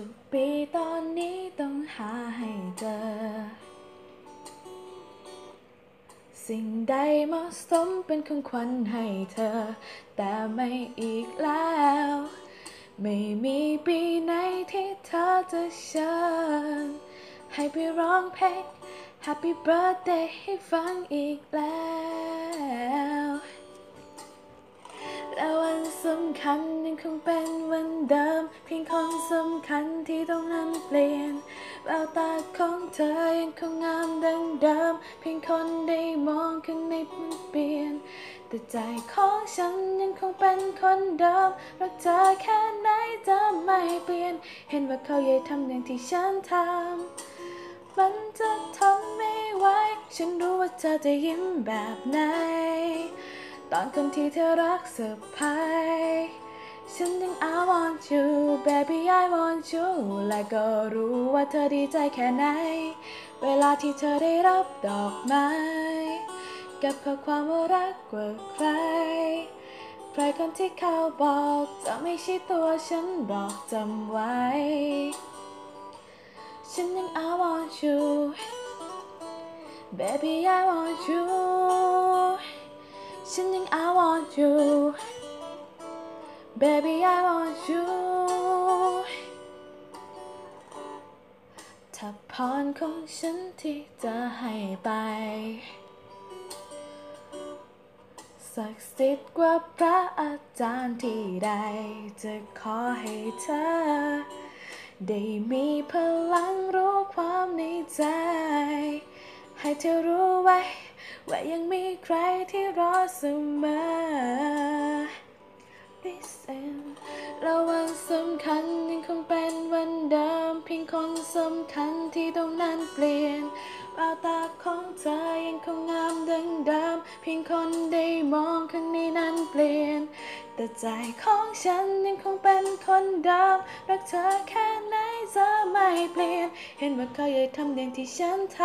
ทุกปีตอนนี้ต้องหาให้เจอ สิ่งใดเหมาะสมเป็นของขวัญให้เธอ แต่ไม่อีกแล้ว ไม่มีปีไหนที่เธอจะเชิญให้ไปร้องเพลง Happy Birthday ให้ฟังอีกแล้ว และวันสำคัญ คงเป็นวันเดิม เพียงคนสำคัญที่ต้องนั้นเปลี่ยนแววตาของเธอยังคงงามดังเดิม เพียงคนได้มองข้างในมันเปลี่ยน แต่ใจของฉันยังคงเป็นคนเดิมรักเธอแค่ไหนจะไม่เปลี่ยน เห็นว่าเขายังทำอย่างที่ฉันทำมันจะทนไม่ไหวฉันรู้ว่าเธอจะยิ้มแบแบบไหนตอนคนที่เธอรักเซอร์ไพรส์ ฉันยัง I want you baby I want you และก็รู้ว่าเธอดีใจแค่ไหน เวลาที่เธอได้รับดอกไม้กับข้อความว่ารักกว่าใคร ใครคนที่เขาบอกจะไม่ใช่ตัวฉันบอกจำไว้ ฉันยัง I want you baby I want you ฉันยัง I want you baby I want you ถ้าพรของฉันที่จะให้ไป ศักดิ์สิทธิ์กว่าพระอาจารย์ที่ใด จะขอให้เธอ ได้มีพลังรู้ความในใจ ให้เธอรู้ไว้ ว่ายังมีใครที่รอเสมอ Listen แล้ววันสำคัญยังคงเป็นวันเดิมเพียงคนสำคัญที่ต้องนั้นเปลี่ยนแววตาของเธอยังคงงามดังเดิมเพียงคนได้มองข้างในนั้นเปลี่ยน แต่ใจของฉันยังคงเป็นคนเดิมรักเธอแค่ไหนจะไม่เปลี่ยน เห็นว่าเขายังทำอย่างที่ฉันท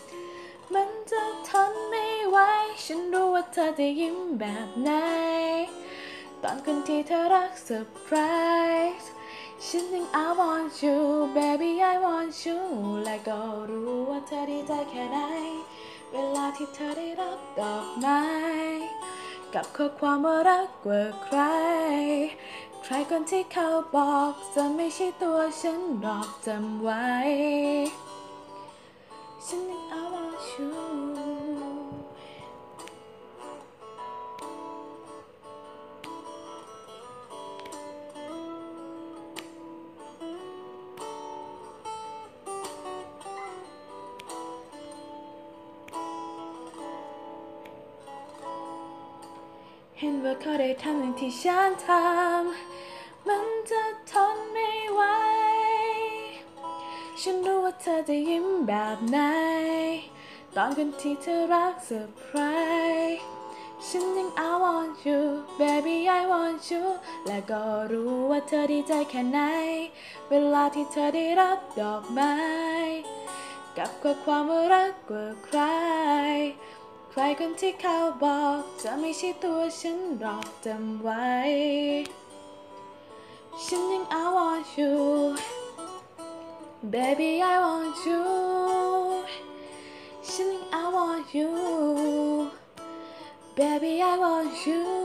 ำมันจะทนไม่ไหวฉันรู้ว่าเธอจะยิ้มแบบไหน ตอนคนที่เธอรักเซอร์ไพรส์ฉันยัง I want you baby I want you และก็รู้ว่าเธอดีใจแค่ไหน เวลาที่เธอได้รับดอกไม้กับข้อความว่ารักกว่าใคร ใครคนที่เขาบอกจะไม่ใช่ตัวฉันหรอกจำไว้ ห็นว่าเขาได้ทำอย่างที่ฉันทำมันจะทนไม่ไหว ฉันรู้ว่าเธอจะยิ้มแบบไหน ตอนกันที่เธอรักเซอร์ไพรส์ฉันยัง I want you baby I want you และก็รู้ว่าเธอดีใจแค่ไหน เวลาที่เธอได้รับดอกไม้ กับข้อความว่ารักกว่าใคร ใครคนที่เขาบอกจะไม่ใช่ตัวฉันหรอกจำไว้ ฉันยัง I want you baby I want you ฉันยัง I want you baby I want you